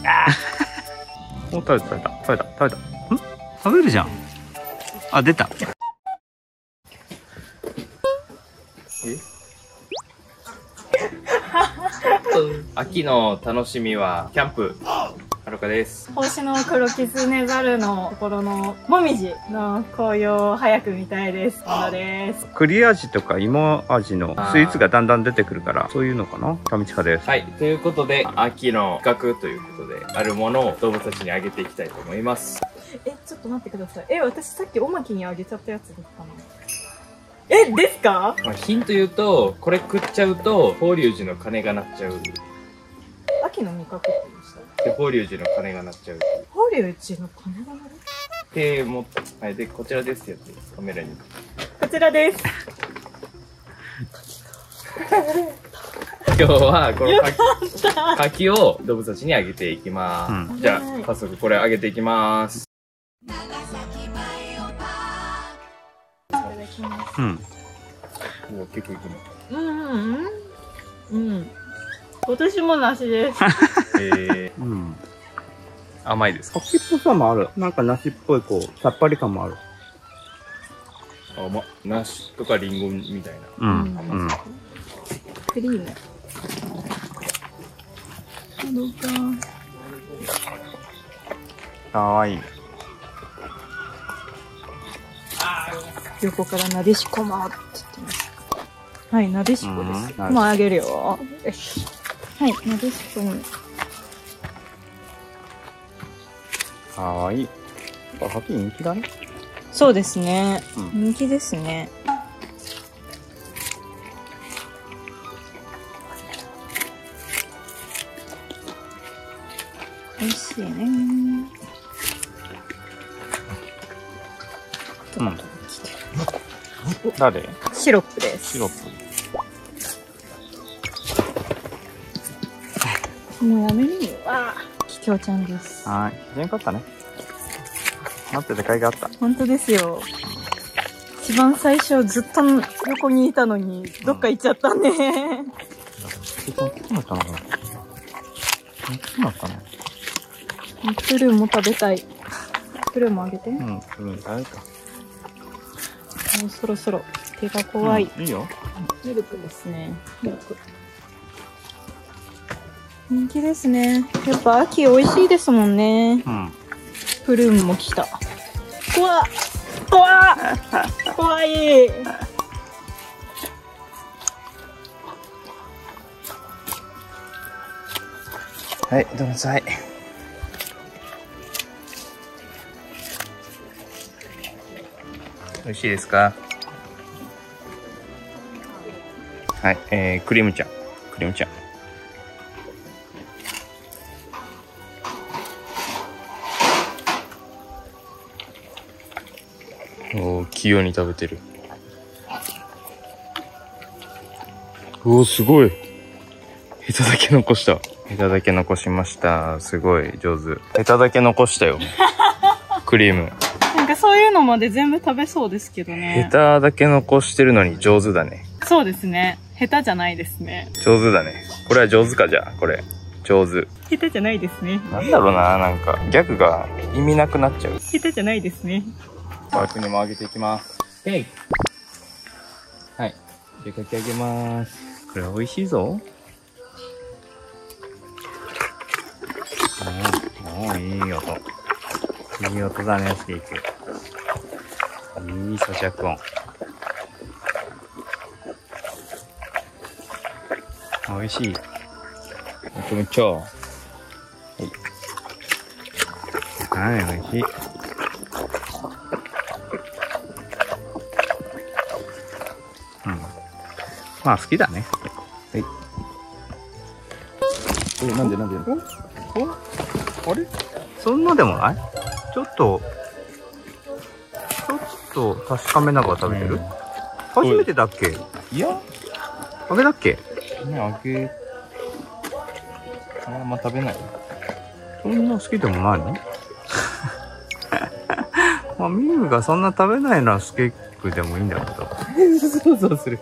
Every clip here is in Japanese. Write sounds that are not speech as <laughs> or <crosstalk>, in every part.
<laughs> お食べた食べた食べた食べた。ん？食べるじゃん。あ出た。<laughs> 秋の楽しみはキャンプはるかです星の黒キツネザルのところのもみじの紅葉を早く見たいです。小野です。栗味とか芋味のスイーツがだんだん出てくるからそういうのかな？上近ですはい。ということで、秋の企画ということで、あるものを動物たちにあげていきたいと思います。え、ちょっと待ってください。え、私さっきおまきにあげちゃったやつですか？なえ、ですか？まあ、ヒント言うと、これ食っちゃうと、法隆寺の鐘が鳴っちゃう。秋の味覚って。で、法隆寺の鐘が鳴っちゃう。法隆寺の鐘が鳴る？で、もう、はい。で、こちらですってやって、カメラに。こちらです。今日は、この柿柿を動物たちにあげていきます。うじゃあはい、早速これあげていきます。いただきます。うんお結構いくね。うんうんうん。うん。今年も梨です。<laughs> えうんー、甘いですか？柿っぽさもあるなんか梨っぽいこうさっぱり感もある甘梨とかリンゴみたいな。うんうんうんクリーム。どうか。かわいい横からなでしこまって言ってます。はい、なでしこです。うんもうあげるよ。よし。はい、なでしこに。かわい人気だねそうですね。うん人気ですね。美味しいね。トマトが来てる誰？シロップです。シロッもうやめるよ。ああ、キキョウちゃんですプ。はい非常にかったね待ってて甲斐があった本当ですよ。一番最初ずっと横にいたのに、どっか行っちゃったね。大きくなったな大きくなったねプルーンも食べたい。プルーンもあげて。もうんうん誰かうそろそろ手が怖い。うんいいよミルクですね。ミルク。人気ですね。やっぱ秋美味しいですもんね。うんプルーンも来た。怖っ怖っ怖い。はいどうぞい美味しいですか？はいえー、クリームちゃんクリームち器用に食べてる。うお、すごい。ヘタだけ残した。ヘタだけ残しました。すごい上手。ヘタだけ残したよ。<laughs> クリーム。なんかそういうのまで全部食べそうですけどヘね。タだけ残してるのに上手だね。そうですね。下手じゃないですね。上手だね。これは上手かじゃあ、これ。上手。下手じゃないですね。なんだろうな、なんか、ギャグが意味なくなっちゃう。下手じゃないですね。パークにもあげていきます。えいはい。じゃあかき上げます。これ美味しいぞおおいい音いい音だねステーキいい咀嚼音美味しいめちゃめちゃ。はい美味しいまあ好きだね。はい。え、なんでなんで？あれ？そんなでもない？ちょっと、ちょっと確かめながら食べてる、うん。初めてだっけ？いや、あげだっけ？ね、あげ、あんま食べない。そんな好きでもないの？<laughs> まあ、ミムがそんな食べないのはスケークでもいいんだけど。<laughs> そうそうする。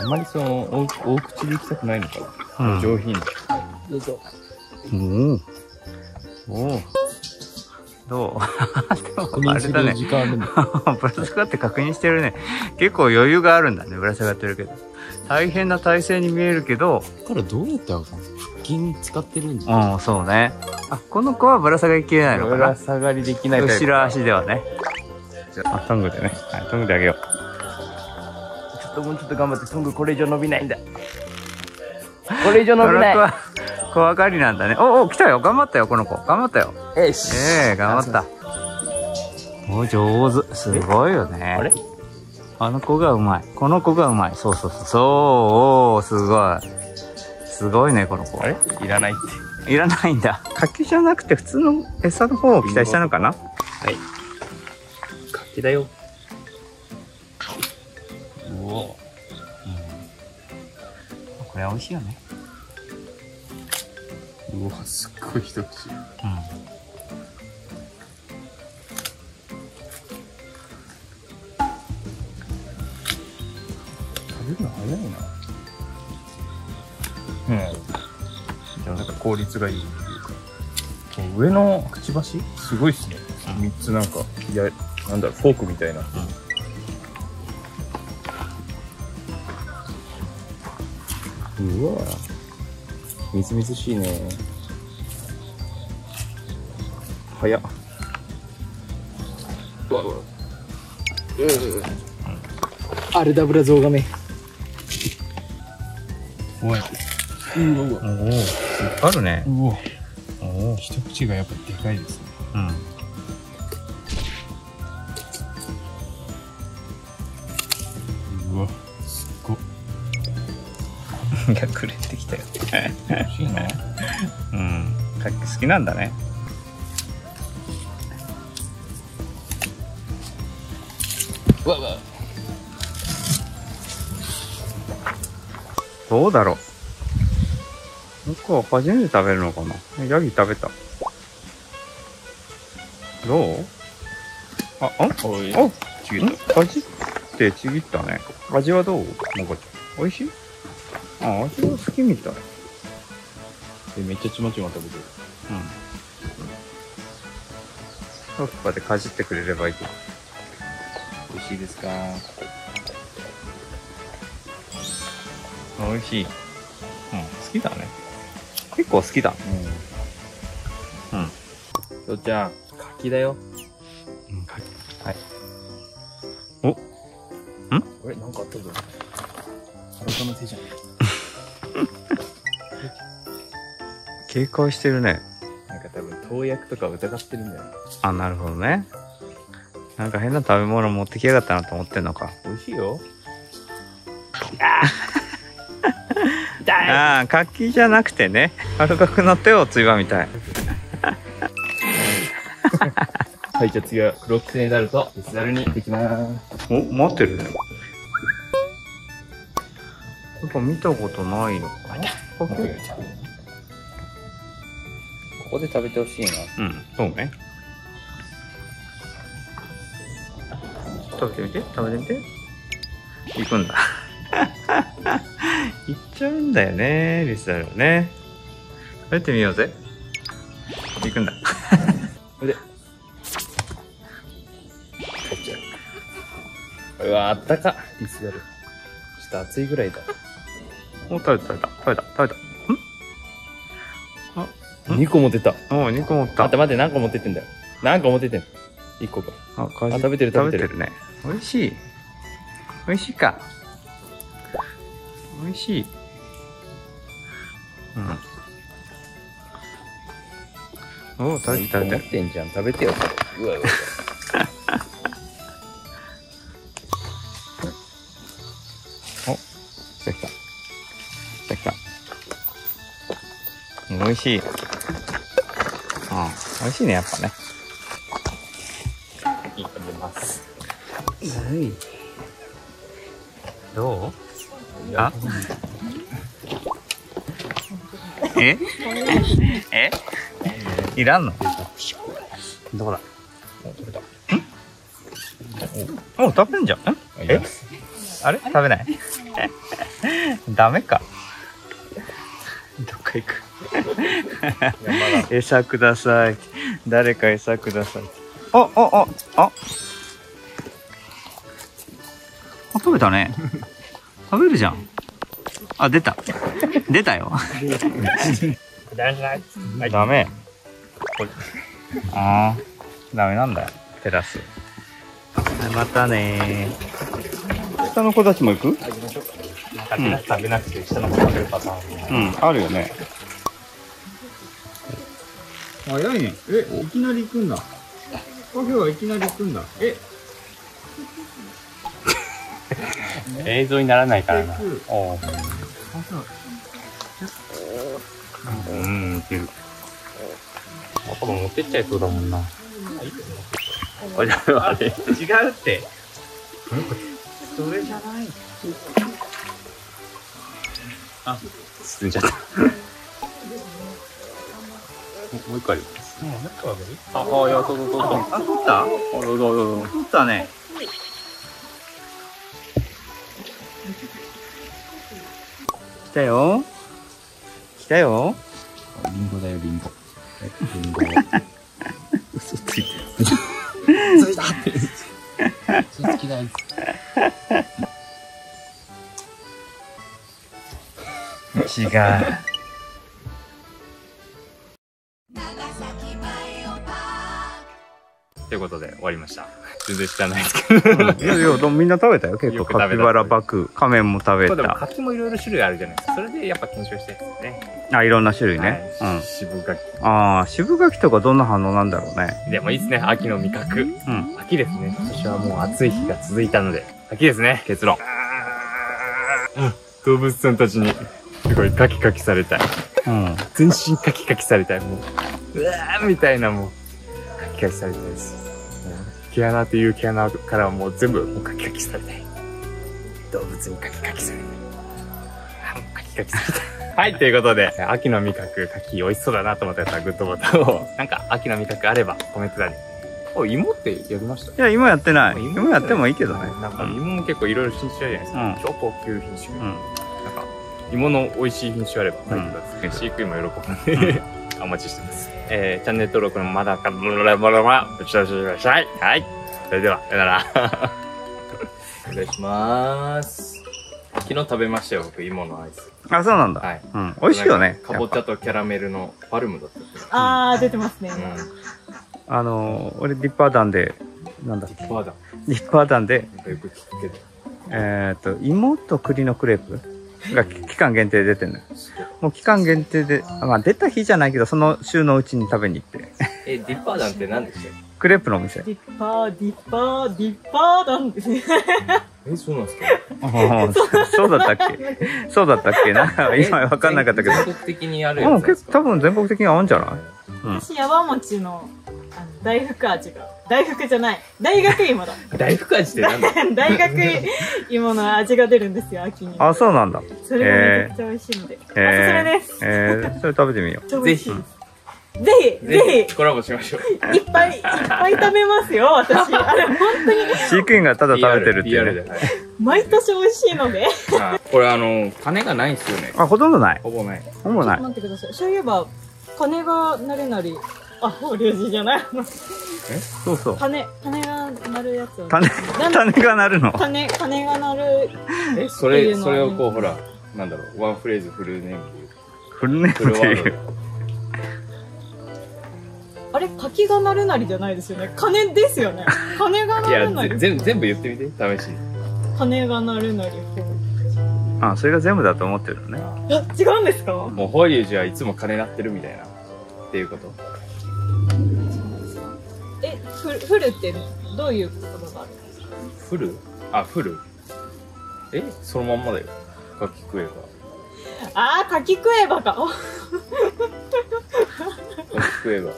あんまりその、大大口で行きたくないのかな。うん。上品。どうぞ。おお。おお。どう？<laughs> あれだね。時間あるんだ。ぶら下がって確認してるね。結構余裕があるんだね。ぶら下がってるけど。大変な体勢に見えるけど、からどうやって腹筋使ってるんじゃうん、そうね。あ、この子はぶら下がりきれないのかぶらな下がりできない後ろ足ではね。あ、トングでね。はい、トングであげよう。ともうちょっと頑張って、トングこれ以上伸びないんだ。<laughs> これ以上伸びない。怖がりなんだね。お、お、来たよ。頑張ったよ、この子。頑張ったよ。よし。ええ頑張った。お、上手。すごいよね。あれ？あの子がうまい。この子がうまい。そうそうそう。そう、すごい。すごいね、この子。あれ？いらないって。いらないんだ。柿じゃなくて普通の餌の方を期待したのかな？はい。柿だよ。これ美味しいよね。うわ、すっごい一口。うん。食べるの早いな。うん。じゃあなんか効率がいいっていうか。上のくちばし？すごいっすね。三つなんか、いや、なんだろう、フォークみたいな。うわみずみずしいね。早っ。うわうわ。アルダブラゾウガメ。おい。うわうわ。おおあるね。うわ。おお一口がやっぱでかいですね。うん。い。いや、くれてきたよ。欲しいな。うん。柿好きなんだね。うわうわ。どうだろう。僕は初めて食べるのかなヤギ食べた。どう？あ、あ？んおい。あ？ちぎっん？かじってちぎったね。味はどう？もこちゃん。美味しい？あ、味は好きみたい。えめっちゃちまちま食べてる。うん。どっかでかじってくれればいいけど。美味しいですか？美味しい。うん、好きだね。結構好きだ。うん。うん。とっちゃん、柿だよ。うん、かはい。あれなんかあったぞ。裸の手じゃん。警戒してるね。なんか多分、投薬とか疑ってるんだよ。あ、なるほどね。なんか変な食べ物持ってきやがったなと思ってんのか。美味しいよ。ああ、柿じゃなくてね。アルカ君の手をついばみたい。はい、じゃあ次はクロックスになると、デスザルにできまーす。お、待ってるね。やっぱ見たことないのかな？ここで食べてほしいな。うん、そうね。食べてみて、食べてみて。行くんだ。<laughs> 行っちゃうんだよね、リスザルはね。食べてみようぜ。行くんだ。<laughs> 帰っちゃう。うわ、あったか。ディスザル。ちょっと熱いぐらいだ。お、食べた食べた、食べた、食べた。ん2個持ってた。おう、2個持った。待って待って、何個持ってってんだよ。何個持ってってんの ?1 個か。あ、かあ食べてる食べてるね。美味しい。美味しいか。美味しい。うん。お食べて食べ持っててんじゃん。食べてよ。うわうわうわ。来た来た。来た来た。美味しい。うん。美味しいね、やっぱね。いい食べます。はい。どう？あ？え？え？いらんの？どうだ？お食べんじゃん。ん？え？あれ？食べない？<laughs> ダメか。どっか行く <laughs> 餌ください。誰か餌ください。あ、あ、あ、あ。あ、食べたね。<laughs> 食べるじゃん。あ、出た。出たよ。<laughs> ダメ。ああ、ダメなんだよ。テラス。またね下の子たちも行く？食べなくて下の子食べるパターン。うん、あるよね。早いね。え、いきなり行くんだ。カフェはいきなり行くんだ。え、<laughs> 映像にならないからな。おううん、似てる。あ、これ持ってっちゃいそうだもんな。あれ、あれ。違うって。それじゃない。進んじゃった。もう一回あります。あ、あ、いや、そうそうそうそう。あ、取った？あ、どうぞどうぞ。取ったね。来たよ。来たよ。リンゴだよ、リンゴ。リンゴ。嘘ついてる。好きだよ。違う。ということで終わりました。全然知らないですけど。いやいや、でもみんな食べたよ。結構カピバラバク、仮面も食べそうでもた。柿もいろいろ種類あるじゃないですか。それでやっぱ検証してるんですね。あ、いろんな種類ね。はい渋柿。うん。ああ、渋柿とかどんな反応なんだろうね。でもいいですね。秋の味覚。うん。秋ですね。今年はもう暑い日が続いたので、秋ですね。結論。うん。動物さんたちに、すごいカキカキされたい。うん。全身カキカキされたい。もう、うわーみたいなもう、カキカキされたいです。もう毛穴という毛穴からはもう全部もうカキカキされたい。動物にカキカキされたい。カキカキされたい。<laughs> はい、ということで、秋の味覚、カキ美味しそうだなと思ったやつはグッドボタンを、なんか秋の味覚あればコメント欄に。お、芋ってやりました？いや、今やってない。今やってもいいけどね。なんか芋も結構いろいろ品種あるじゃないですか。うん超高級品種。うん。なんか、芋の美味しい品種あれば書いてください。飼育員も喜ぶんで、お待ちしてます。えー、チャンネル登録のまだか、ブラブラブラブラ、お知らせください。はい。それでは、さよなら。失礼します。昨日食べましたよ、僕、芋のアイス。あ、そうなんだ。はい。うん。美味しいよね。かぼちゃとキャラメルのパルムだったあー、出てますね。うん。あのー、俺、リッパー団で、なんだディッパーダン。ディッパーダンで、よく聞くけど。えっ、と、芋と栗のクレープが期間限定で出てるのよ。もう期間限定で、あまあ出た日じゃないけど、その週のうちに食べに行って。え、ディッパーダンって何でしたクレープのお店。ディッパー、ディッパー、ディッパーなんですね。え、そうなんですか？ああそうだったっけ？そうだったっけ？な今わかんなかったけど。全国的にあるうん、やつですか？結構多分全国的にあるんじゃない？うん。私、山餅の、あの、大福味が、大福じゃない。大学芋だ。<laughs> 大福味ってなんだ？<laughs> 大学芋の味が出るんですよ、秋に。あ、そうなんだ。それがめちゃくちゃ美味しいので。おすすめえです。ー、えー、それ食べてみよう。超美味しいです。ぜひ、ぜコラボしましょう。ひ、いっぱい、いっぱい食べますよ、私。<laughs> あれ、本当に、飼育員がただ食べてるっていう、ね。毎年美味しいので。あこれあの、金がないんですよね。あ、ほとんどない。ほぼない。ほぼない。待ってください。そういえば、金がなれなり、あ、法隆寺じゃない。そうそう。金、金が鳴るやつを。種、種が鳴るの？金、金が鳴る。え、それ、それをこう、ほら、なんだろう、ワンフレーズフルネームでフルネ言う。フルワームっていう。あれ、柿が鳴るなりじゃないですよね。金ですよね。金がいや、鳴るなり。ぜ全部全部言ってみて、試しに。金が鳴るなり。あ、それが全部だと思ってるのね。え、違うんですか？もう、法隆寺はいつも金鳴ってるみたいな。っていうことえ、フル、フルってどういう言葉がある？んですかフルあ、フルえ？そのまんまだよ。かき食えば。あー、柿食えばか。<laughs> おかき食えば。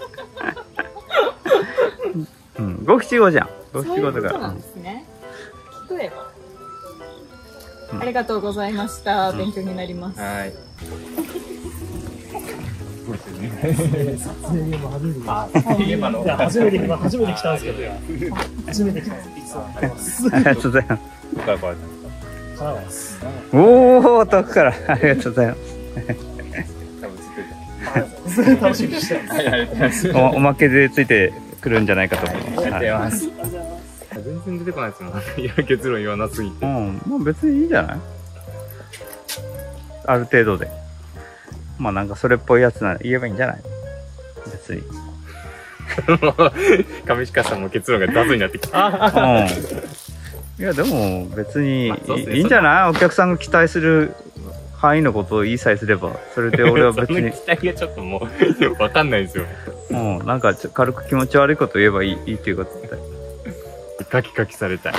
うん。五七五じゃん。五そう七五だからいうなん。ですね。柿食えば。うんありがとうございました。勉強になります。はーい。いや初めて来た初めて来たんですけど、初めて来たんです。いつもあります。ありがとうございます。どこから来られたんですか神奈川です。お、遠くから。ありがとうございます。楽しみにしてます。おまけでついてくるんじゃないかと思います。ありがとうございます。全然出てこないですもん。いや、結論言わなすぎて。うん、まあ別にいいじゃないある程度で。まあなんかそれっぽいやつなら言えばいいんじゃない？別に。<laughs> 上鹿さんも結論が雑になってきた。うん。<laughs> いやでも別にいいんじゃない？お客さんが期待する範囲のことを言いさえすれば、それで俺は別そのに、期待がちょっともう、わかんないんですよ。うん、なんかちょ軽く気持ち悪いこと言えばいいいいっていうことだよ。カキカキされたい。